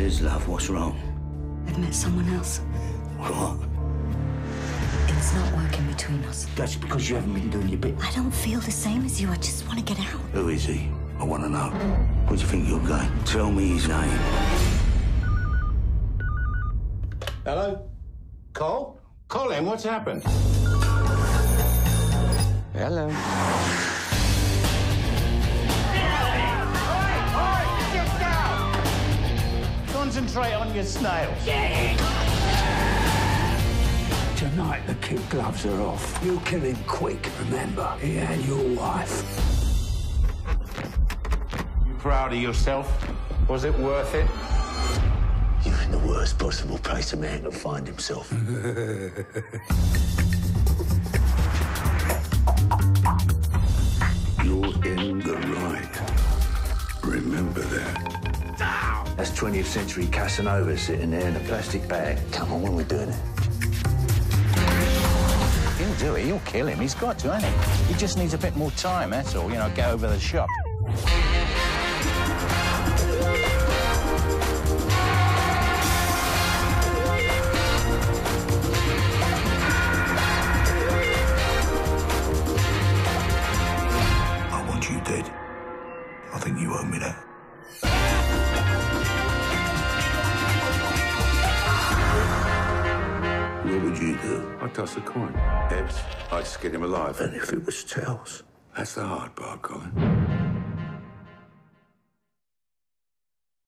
is, love? What's wrong? I've met someone else. What? It's not working between us. That's because you haven't been doing your bit. I don't feel the same as you. I just want to get out. Who is he? I want to know. Where do you think you're going? Tell me his name. Hello? Cole? Colin, what's happened? Hello. Concentrate on your snails. Tonight, the kid gloves are off. You kill him quick, remember? He and your wife. You proud of yourself? Was it worth it? You're in the worst possible place a man can find himself. That's 20th century Casanova sitting there in a plastic bag. Come on, when we're doing it. He'll do it. He'll kill him. He's got to, hasn't he? He just needs a bit more time, that's all. You know, get over the shop. I want you dead. I think you owe me that. Would you do? I'd toss a coin. Heads, I'd skin him alive. And if it was tails? That's the hard part, Colin.